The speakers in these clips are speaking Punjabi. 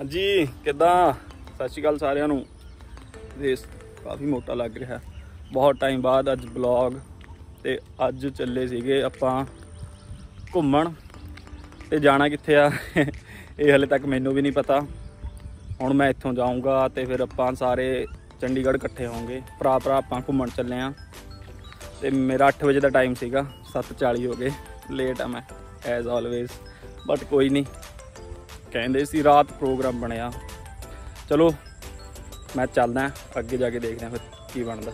ਹਾਂਜੀ, ਕਿੱਦਾਂ? ਸਤਿ ਸ਼੍ਰੀ ਅਕਾਲ ਸਾਰਿਆਂ ਨੂੰ। ਦੇਸ ਕਾਫੀ ਮੋਟਾ ਲੱਗ ਰਿਹਾ। ਬਹੁਤ ਟਾਈਮ ਬਾਅਦ ਅੱਜ ਬਲੌਗ ਤੇ ਅੱਜ ਚੱਲੇ ਸੀਗੇ ਆਪਾਂ ਘੁੰਮਣ। ਤੇ ਜਾਣਾ ਕਿੱਥੇ ਆ? ਇਹ ਹਲੇ ਤੱਕ ਮੈਨੂੰ ਵੀ ਨਹੀਂ ਪਤਾ। ਹੁਣ ਮੈਂ ਇੱਥੋਂ ਜਾਊਂਗਾ ਤੇ ਫਿਰ ਆਪਾਂ ਸਾਰੇ ਚੰਡੀਗੜ੍ਹ ਇਕੱਠੇ ਹੋਵਾਂਗੇ। ਭਰਾ ਭਰਾ ਆਪਾਂ ਘੁੰਮਣ ਚੱਲੇ ਆ। ਤੇ ਮੇਰਾ 8 ਵਜੇ ਦਾ ਟਾਈਮ ਸੀਗਾ। 7:40 ਹੋ ਗਏ। ਲੇਟ ਆ ਮੈਂ ਐਜ਼ ਆਲਵੇਜ਼ ਬਟ ਕੋਈ ਨਹੀਂ। ਕਹਿੰਦੇ ਸੀ ਰਾਤ ਪ੍ਰੋਗਰਾਮ ਬਣਿਆ। ਚਲੋ, ਮੈਂ ਚੱਲਦਾ, ਅੱਗੇ ਜਾ ਕੇ ਦੇਖਦੇ ਹਾਂ ਫਿਰ ਕੀ ਬਣਦਾ।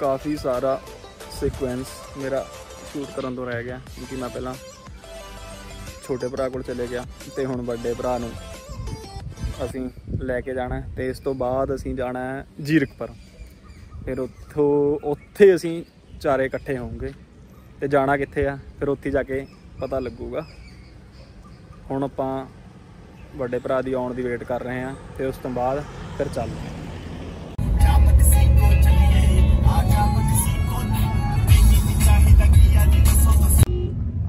ਕਾਫੀ ਸਾਰਾ ਸੀਕੁਐਂਸ ਮੇਰਾ ਸ਼ੂਟ ਕਰਨ ਤੋਂ ਰਹਿ ਗਿਆ, ਕਿਉਂਕਿ ਮੈਂ ਪਹਿਲਾਂ ਛੋਟੇ ਭਰਾ ਕੋਲ ਚਲੇ ਗਿਆ ਤੇ ਹੁਣ ਵੱਡੇ ਭਰਾ ਨੂੰ ਅਸੀਂ ਲੈ ਕੇ ਜਾਣਾ ਹੈ ਤੇ ਇਸ ਤੋਂ ਬਾਅਦ ਅਸੀਂ ਜਾਣਾ ਹੈ ਜੀਰਕਪੁਰ ਫਿਰ ਉੱਥੋਂ, ਉੱਥੇ ਅਸੀਂ ਚਾਰੇ ਇਕੱਠੇ ਹੋਵਾਂਗੇ ਤੇ ਜਾਣਾ ਕਿੱਥੇ ਆ, ਫਿਰ ਉੱਥੇ ਜਾ ਕੇ ਪਤਾ ਲੱਗੂਗਾ। ਹੁਣ ਆਪਾਂ ਵੱਡੇ ਭਰਾ ਦੀ ਆਉਣ ਦੀ ਵੇਟ ਕਰ ਰਹੇ ਹਾਂ ਤੇ ਉਸ ਤੋਂ ਬਾਅਦ ਫਿਰ ਚੱਲਦੇ ਹਾਂ।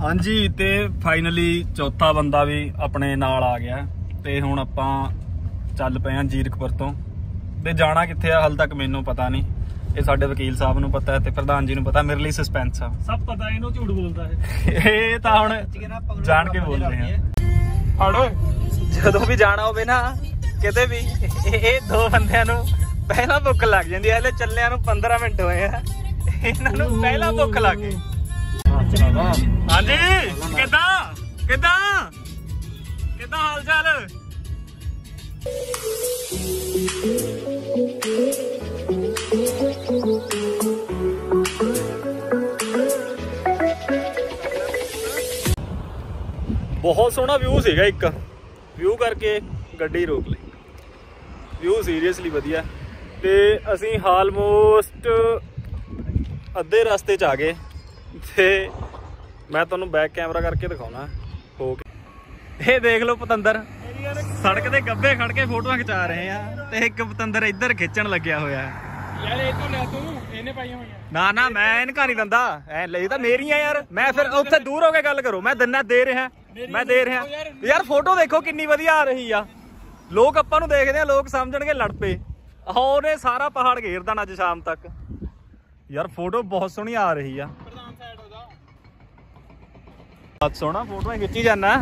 ਹਾਂਜੀ, ਤੇ ਫਾਈਨਲੀ ਚੌਥਾ ਬੰਦਾ ਵੀ ਆਪਣੇ ਨਾਲ ਆ ਗਿਆ ਤੇ ਹੁਣ ਆਪਾਂ ਚੱਲ ਪਏ ਹਾਂ ਜੀਰਕਪੁਰ ਤੋਂ। ਤੇ ਜਾਣਾ ਕਿੱਥੇ ਆ, ਹਾਲ ਤੱਕ ਮੈਨੂੰ ਪਤਾ ਨਹੀਂ। ਇਹ ਸਾਡੇ ਵਕੀਲ ਸਾਹਿਬ ਨੂੰ ਪਤਾ ਹੈ ਤੇ ਪ੍ਰਧਾਨ ਜੀ ਨੂੰ ਪਤਾ ਮੇਰੇ ਲਈ ਸਸਪੈਂਸ ਆ। ਸਭ ਪਤਾ ਇਹਨੂੰ ਝੂਠ ਬੋਲਦਾ ਹੈ ਇਹ ਤਾਂ ਹੁਣ ਜਾਣ ਕੇ ਬੋਲ ਰਹੇ ਆ। ਹੜੋ ਜਦੋਂ ਵੀ ਜਾਣਾ ਹੋਵੇ ਨਾ ਕਿਤੇ ਵੀ ਇਹ ਦੋ ਬੰਦਿਆਂ ਨੂੰ ਪਹਿਲਾਂ ਭੁੱਖ ਲੱਗ ਜਾਂਦੀ ਹੈ ਹਲੇ ਚੱਲਿਆਂ ਨੂੰ 15 ਮਿੰਟ ਹੋਏ ਆ। ਇਹਨਾਂ ਨੂੰ ਪਹਿਲਾਂ ਭੁੱਖ ਲੱਗ ਗਈ। ਹਾਂਜੀ ਕਿੱਦਾਂ? ਕਿੱਦਾਂ? ਕਿੱਦਾਂ ਹਾਲ ਚਾਲ? ਬਹੁਤ ਸੋਹਣਾ ਵਿਊ ਸੀਗਾ ਇੱਕ। ਵਿਊ ਕਰਕੇ ਗੱਡੀ ਰੋਕ ਲਈ। ਵਿਊ ਸੀਰੀਅਸਲੀ ਵਧੀਆ। ਤੇ ਅਸੀਂ ਆਲਮੋਸਟ ਅੱਧੇ ਰਸਤੇ ਚ ਆ ਗਏ। ਤੇ ਮੈਂ ਤੁਹਾਨੂੰ ਬੈਕ ਕੈਮਰਾ ਕਰਕੇ ਦਿਖਾਉਣਾ। ਹੋ ਕੇ ਇਹ ਦੇਖ ਲਓ ਪਤੰਦਰ। ਸੜਕ ਦੇ ਗੱਬੇ ਖੜ ਕੇ ਫੋਟੋਆਂ ਖਿਚਾ ਰਹੇ ਆ। ਤੇ ਇੱਕ ਪਤੰਦਰ ਇੱਧਰ ਖਿੱਚਣ ਲੱਗਿਆ ਹੋਇਆ। ਹੈ ਯਾਰ ਇਹ ਤੋਂ ਲੈ ਤੂੰ। ਇਹਨੇ ਪਾਈਆਂ ਹੋਈਆਂ। ਨਾ ਨਾ ਮੈਂ ਇਨਕਾ ਨਹੀਂ ਦਿੰਦਾ। ਐ ਲਈ ਤਾਂ ਮੇਰੀਆਂ ਯਾਰ। ਮੈਂ ਫਿਰ ਉੱਥੇ ਦੂਰ ਹੋ ਕੇ ਗੱਲ ਕਰੋ। ਮੈਂ ਦਿਨਾ ਦੇ ਰਿਹਾ। ਮੈਂ ਦੇ ਰਿਹਾ। ਯਾਰ ਫੋਟੋ ਦੇਖੋ ਕਿੰਨੀ ਵਧੀਆ ਆ ਰਹੀ ਆ। ਲੋਕ ਆਪਾਂ ਨੂੰ ਦੇਖਦੇ ਆ ਲੋਕ ਸਮਝਣਗੇ ਲੜ ਪਏ। ਆਹ ਉਹਨੇ ਸਾਰਾ ਪਹਾੜ ਘੇਰ ਦੇਣਾ ਅੱਜ ਸ਼ਾਮ ਤੱਕ। ਯਾਰ ਫੋਟੋ ਬਹੁਤ ਸੋਹਣੀ ਆ ਰਹੀ ਆ। ਪ੍ਰਧਾਨ ਸਾਈਡ ਉਹਦਾ। ਬਹੁਤ ਸੋਹਣਾ ਫੋਟੋਆਂ ਖਿੱਚੀ ਜਾਣਾ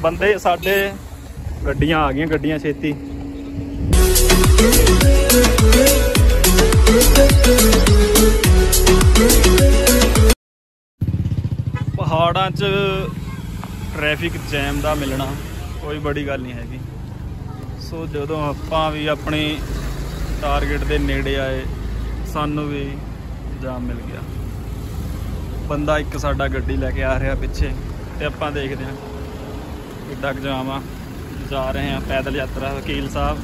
ਬੰਦੇ ਸਾਡੇ ਗੱਡੀਆਂ ਆ ਗਈਆਂ ਗੱਡੀਆਂ ਛੇਤੀ। ਟ੍ਰੈਫਿਕ ਜੈਮ ਦਾ ਮਿਲਣਾ ਕੋਈ ਬੜੀ ਗੱਲ ਨਹੀਂ ਹੈਗੀ। ਸੋ ਜਦੋਂ ਆਪਾਂ ਵੀ ਆਪਣੇ ਟਾਰਗੇਟ ਦੇ ਨੇੜੇ ਆਏ, ਸਾਨੂੰ ਵੀ ਜਾਮ ਮਿਲ ਗਿਆ। ਬੰਦਾ ਇੱਕ ਸਾਡਾ ਗੱਡੀ ਲੈ ਕੇ ਆ ਰਿਹਾ ਪਿੱਛੇ ਤੇ ਆਪਾਂ ਦੇਖਦੇ ਹਾਂ ਕਿੱਡਾ ਕੁ ਜਾਮ ਆ। ਜਾ ਰਹੇ ਹਾਂ ਪੈਦਲ ਯਾਤਰਾ, ਵਕੀਲ ਸਾਹਿਬ।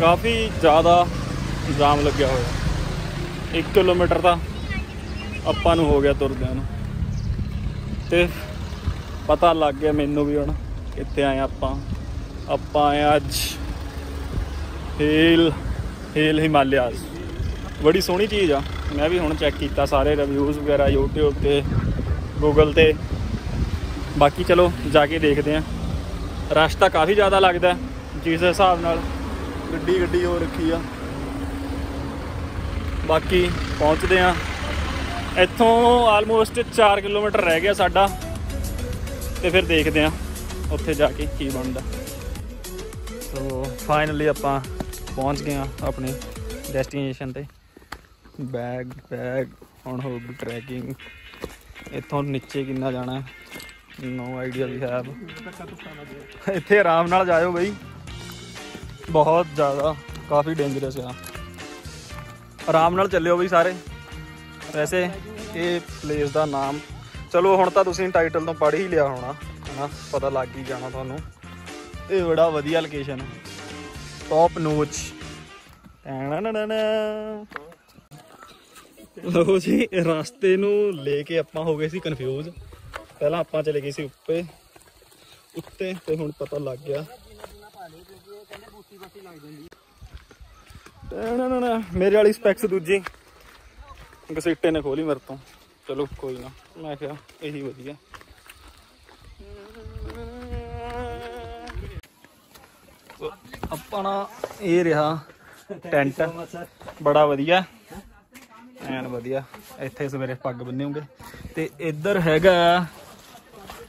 ਕਾਫੀ ਜ਼ਿਆਦਾ ਜਾਮ ਲੱਗਿਆ ਹੋਇਆ। 1 ਕਿਲੋਮੀਟਰ ਦਾ ਆਪਾਂ ਨੂੰ ਹੋ ਗਿਆ ਤੁਰਦਿਆਂ ਨੂੰ। ਤੇ ਪਤਾ ਲੱਗ ਗਿਆ ਮੈਨੂੰ ਵੀ ਹੁਣ ਕਿੱਥੇ ਆਏ ਆਪਾਂ। ਆਪਾਂ ਆਏ ਹਾਂ ਅੱਜ ਹੀਲ ਹੀਲ ਹਿਮਾਲਿਆਸ। ਬੜੀ ਸੋਹਣੀ ਚੀਜ਼ ਆ। ਮੈਂ ਵੀ ਹੁਣ ਚੈੱਕ ਕੀਤਾ ਸਾਰੇ ਰਿਵਿਊਜ਼ ਵਗੈਰਾ YouTube ਤੇ, Google ਤੇ। ਬਾਕੀ ਚਲੋ ਜਾ ਕੇ ਦੇਖਦੇ ਆਂ ਰਸ਼ ਤਾਂ ਕਾਫੀ ਜ਼ਿਆਦਾ ਲੱਗਦਾ ਜਿਸ ਹਿਸਾਬ ਨਾਲ ਗੱਡੀ ਗੱਡੀ ਹੋ ਰੱਖੀ ਆ। ਬਾਕੀ ਪਹੁੰਚਦੇ ਆਂ ਇੱਥੋਂ ਆਲਮੋਸਟ 4 ਕਿਲੋਮੀਟਰ ਰਹਿ ਗਿਆ ਸਾਡਾ। ਤੇ ਫਿਰ ਦੇਖਦੇ ਆਂ ਉੱਥੇ ਜਾ ਕੇ ਕੀ ਬਣਦਾ। ਸੋ ਫਾਈਨਲੀ ਆਪਾਂ ਪਹੁੰਚ ਗਏ ਆ ਆਪਣੀ ਡੈਸਟੀਨੇਸ਼ਨ ਤੇ। ਬੈਗ ਬੈਗ ਹੁਣ ਹੋਊਗੀ ਟਰੈਕਿੰਗ ਇੱਥੋਂ ਨੀਚੇ ਕਿੰਨਾ ਜਾਣਾ ਨੋ ਆਈਡੀਆ ਵੀ ਹੈ ਇੱਥੇ ਆਰਾਮ ਨਾਲ ਜਾਇਓ ਬਈ। ਬਹੁਤ ਜ਼ਿਆਦਾ, ਕਾਫੀ ਡੇਂਜਰਸ ਆ। ਆਰਾਮ ਨਾਲ ਚੱਲਿਓ ਬਈ ਸਾਰੇ। ਵੈਸੇ ਇਹ ਪਲੇਸ ਦਾ ਨਾਮ। ਚਲੋ, ਹੁਣ ਤਾਂ ਤੁਸੀਂ ਟਾਈਟਲ ਤੋਂ ਪੜ੍ਹ ਹੀ ਲਿਆ ਹੋਣਾ। ਹਨਾ, ਪਤਾ ਲੱਗ ਹੀ ਜਾਣਾ ਤੁਹਾਨੂੰ। ਇਹ ਬੜਾ ਵਧੀਆ ਲੋਕੇਸ਼ਨ ਹੈ। ਟੌਪ ਨੋਚ ਲੋ ਜੀ, ਰਸਤੇ ਨੂੰ ਲੈ ਕੇ ਆਪਾਂ ਹੋ ਗਏ ਸੀ ਕਨਫਿਊਜ਼ ਪਹਿਲਾਂ ਆਪਾਂ ਚਲੇ ਗਏ ਸੀ ਉੱਪੇ। ਉੱਤੇ ਤੇ ਹੁਣ ਪਤਾ ਲੱਗ ਗਿਆ। ਮੇਰੇ ਵਾਲੀ ਸਪੈਕਸ ਦੂਜੀ। ਗਸੀਟੇ ਨੇ ਖੋਲੀ ਮੇਰੇ ਤੋਂ ਚਲੋ ਕੋਈ ਨਾ ਮੈਂ ਕਿਹਾ ਇਹੀ ਵਧੀਆ ਸੋ, ਆਪਣਾ ਇਹ ਰਿਹਾ ਟੈਂਟ ਬੜਾ ਵਧੀਆ ਐਨ ਵਧੀਆ ਇੱਥੇ ਸਵੇਰੇ ਪੱਗ ਬੰਨੇਉਂਗੇ ਤੇ ਇੱਧਰ ਹੈਗਾ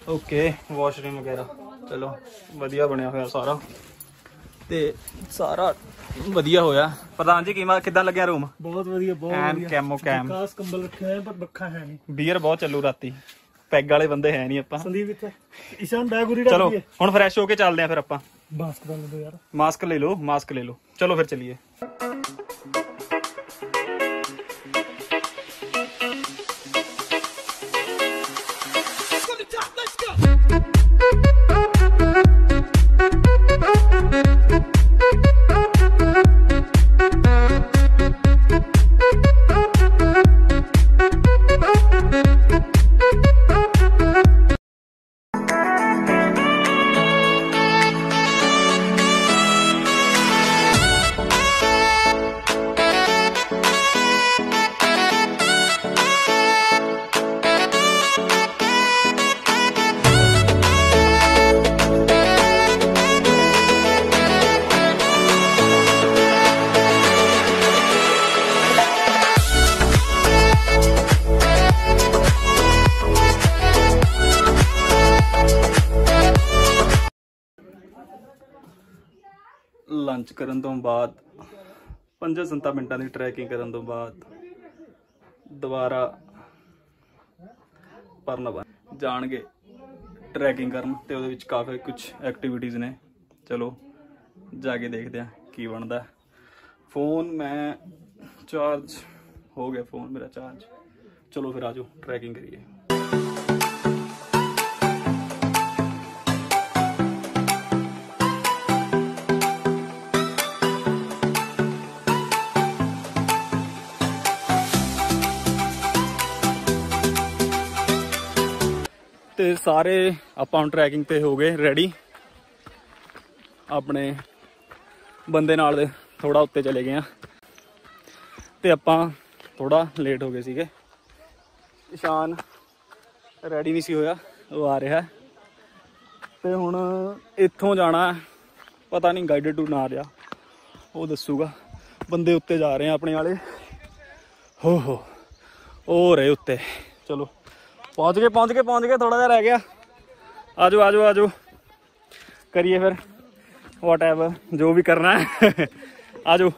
ਓਕੇ ਵਾਸ਼ਰੂਮ ਵਗੈਰਾ ਚਲੋ ਵਧੀਆ ਬਣਿਆ ਹੋਇਆ ਸਾਰਾ ਤੇ ਸਾਰਾ ਵਧੀਆ ਹੋਇਆ। ਪ੍ਰਧਾਨ ਜੀ ਕਿਵੇਂ ਕਿੱਦਾਂ ਲੱਗਿਆ ਰੂਮ ਬਹੁਤ ਵਧੀਆ ਬਹੁਤ ਐਨ ਕੈਮੋ ਕੈਮ। ਖਾਸ ਕੰਬਲ ਰੱਖਿਆ ਹੈ ਪਰ ਬੱਖਾ ਹੈ ਨਹੀਂ। ਬੀਅਰ ਬਹੁਤ ਚੱਲੂ ਰਾਤੀ। ਪੈਗ ਵਾਲੇ ਬੰਦੇ ਹੈ ਨਹੀਂ ਆਪਾਂ। ਸੰਦੀਪ ਇੱਥੇ। ਇਸ਼ਾਨ ਬੈਗੂਰੀ ਚਲੋ ਰੱਖੀ ਹੈ ਹੁਣ ਫਰੈਸ਼ ਹੋ ਕੇ ਚੱਲਦੇ ਆ ਫਿਰ ਆਪਾਂ। ਬਾਸਕਟਬਾਲ ਦੇ ਯਾਰ। ਮਾਸਕ ਲੈ ਲਓ ਮਾਸਕ ਲੈ ਲਓ। ਚਲੋ ਫਿਰ ਚਲੀਏ। ਕਰਨ ਤੋਂ ਬਾਅਦ 5-7 ਮਿੰਟਾਂ ਦੀ ਟਰੈਕਿੰਗ ਕਰਨ ਤੋਂ ਬਾਅਦ, ਦੁਬਾਰਾ ਪਰਨਵਾ ਜਾਣਗੇ ਟਰੈਕਿੰਗ ਕਰਨ ਤੇ ਉਹਦੇ ਵਿੱਚ ਕਾਫੀ ਕੁਝ ਐਕਟੀਵਿਟੀਜ਼ ਨੇ। ਚਲੋ, ਜਾ ਕੇ ਦੇਖਦੇ ਆ ਕੀ ਬਣਦਾ। ਫੋਨ ਮੈਂ ਚਾਰਜ, ਹੋ ਗਿਆ ਫੋਨ ਮੇਰਾ ਚਾਰਜ। ਚਲੋ ਫਿਰ ਆਜੋ ਟਰੈਕਿੰਗ ਕਰੀਏ। ਸਾਰੇ ਆਪਾਂ ਹੁਣ ਟਰੈਕਿੰਗ ਤੇ ਹੋ ਗਏ ਰੈਡੀ ਆਪਣੇ ਬੰਦੇ ਨਾਲ ਦੇ ਥੋੜਾ ਉੱਤੇ ਚਲੇ ਗਏ ਆ। ਤੇ ਆਪਾਂ ਥੋੜਾ ਲੇਟ ਹੋ ਗਏ ਸੀਗੇ। ਇਸ਼ਾਨ ਰੈਡੀ ਨਹੀਂ ਸੀ ਹੋਇਆ, ਉਹ ਆ ਰਿਹਾ। ਤੇ ਹੁਣ ਇੱਥੋਂ ਜਾਣਾ ਪਤਾ ਨਹੀਂ ਗਾਈਡਡ ਟੂ ਨਾ ਰਿਹਾ ਉਹ ਦੱਸੂਗਾ। ਬੰਦੇ ਉੱਤੇ ਜਾ ਰਹੇ ਆ ਆਪਣੇ ਵਾਲੇ। ਹੋ ਹੋ। ਉਹ ਰਹੇ ਉੱਤੇ। ਚਲੋ। ਪਹੁੰਚ ਗਏ ਪਹੁੰਚ ਗਏ ਪਹੁੰਚ ਗਏ ਥੋੜਾ ਜਿਹਾ ਰਹਿ ਗਿਆ। ਆਜੋ ਆਜੋ ਆਜੋ। ਕਰੀਏ ਫਿਰ ਵਾਟਐਵਰ ਜੋ ਵੀ ਕਰਨਾ ਹੈ। ਆਜੋ।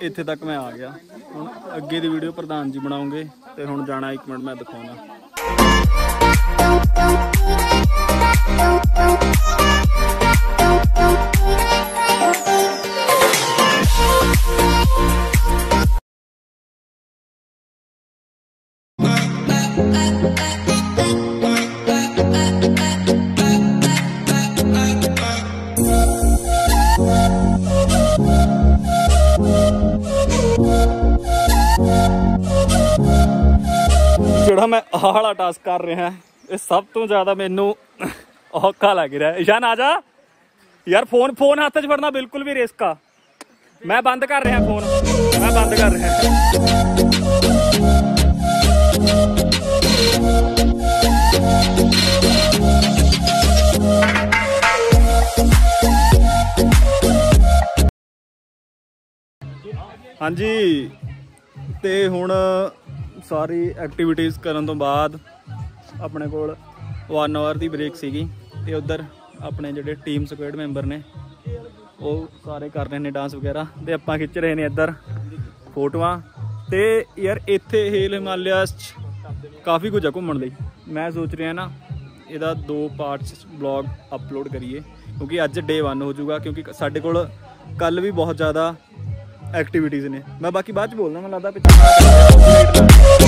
ਇੱਥੇ ਤੱਕ ਮੈਂ ਆ ਗਿਆ। ਹੁਣ ਅੱਗੇ ਦੀ ਵੀਡੀਓ ਪ੍ਰਧਾਨ ਜੀ ਬਣਾਉਂਗੇ ਤੇ ਹੁਣ ਜਾਣਾ 1 ਮਿੰਟ ਮੈਂ ਦਿਖਾਉਣਾ ਜਿਹੜਾ ਮੈਂ ਆਹ ਵਾਲਾ ਟਾਸਕ ਕਰ ਰਿਹਾ, ਇਹ ਸਭ ਤੋਂ ਜ਼ਿਆਦਾ ਮੈਨੂੰ ਔਖਾ ਲੱਗ ਰਿਹਾ ਇਸ਼ਾਨ ਆ ਜਾ। ਯਾਰ ਫੋਨ ਫੋਨ ਹੱਥ 'ਚ ਫੜਨਾ ਬਿਲਕੁਲ ਵੀ ਰਿਸਕ ਆ। ਮੈਂ ਬੰਦ ਕਰ ਰਿਹਾ ਫੋਨ ਮੈਂ ਬੰਦ ਕਰ ਰਿਹਾ। ਹਾਂਜੀ। ਤੇ ਹੁਣ ਸਾਰੀ ਐਕਟੀਵਿਟੀਜ਼ ਕਰਨ ਤੋਂ ਬਾਅਦ ਆਪਣੇ ਕੋਲ 1 ਆਵਰ ਦੀ ਬ੍ਰੇਕ ਸੀਗੀ ਤੇ ਉਧਰ ਆਪਣੇ ਜਿਹੜੇ ਟੀਮ ਸਕੁਐਡ ਮੈਂਬਰ ਨੇ, ਉਹ ਸਾਰੇ ਕਰ ਰਹੇ ਨੇ ਡਾਂਸ ਵਗੈਰਾ ਤੇ ਆਪਾਂ ਖਿੱਚ ਰਹੇ ਨੇ ਇੱਧਰ ਫੋਟੋਆਂ ਤੇ ਯਾਰ ਇੱਥੇ ਹੇਲ ਹਿਮਾਲਿਆਸ 'ਚ ਕਾਫੀ ਕੁਝ ਆ ਘੁੰਮਣ ਲਈ। ਮੈਂ ਸੋਚ ਰਿਹਾ ਨਾ ਇਹਦਾ ਦੋ ਪਾਰਟਸ ਬਲੌਗ ਅਪਲੋਡ ਕਰੀਏ ਕਿਉਂਕਿ ਅੱਜ ਡੇ 1 ਹੋ ਜਾਊਗਾ ਕਿਉਂਕਿ ਸਾਡੇ ਕੋਲ ਕੱਲ ਵੀ ਬਹੁਤ ਜ਼ਿਆਦਾ ਐਕਟੀਵਿਟੀਜ਼ ਨੇ। ਮੈਂ ਬਾਕੀ ਬਾਅਦ ਚ ਬੋਲਦਾ, ਮੈਨੂੰ ਲੱਗਦਾ ਪਿੱਛੇ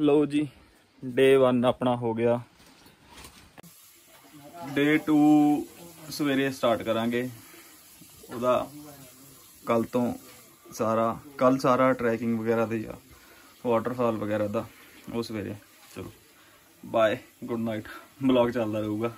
ਲਓ ਜੀ ਡੇ 1 ਆਪਣਾ ਹੋ ਗਿਆ। ਡੇ 2 ਸਵੇਰੇ ਸਟਾਰਟ ਕਰਾਂਗੇ। ਉਹਦਾ ਕੱਲ ਤੋਂ ਸਾਰਾ, ਕੱਲ ਸਾਰਾ ਟਰੈਕਿੰਗ ਵਗੈਰਾ ਦੇ ਆ। ਵਾਟਰਫਾਲ ਵਗੈਰਾ ਦਾ, ਉਹ ਸਵੇਰੇ। ਚਲੋ ਬਾਏ ਗੁੱਡ ਨਾਈਟ ਬਲੌਗ ਚੱਲਦਾ ਰਹੂਗਾ।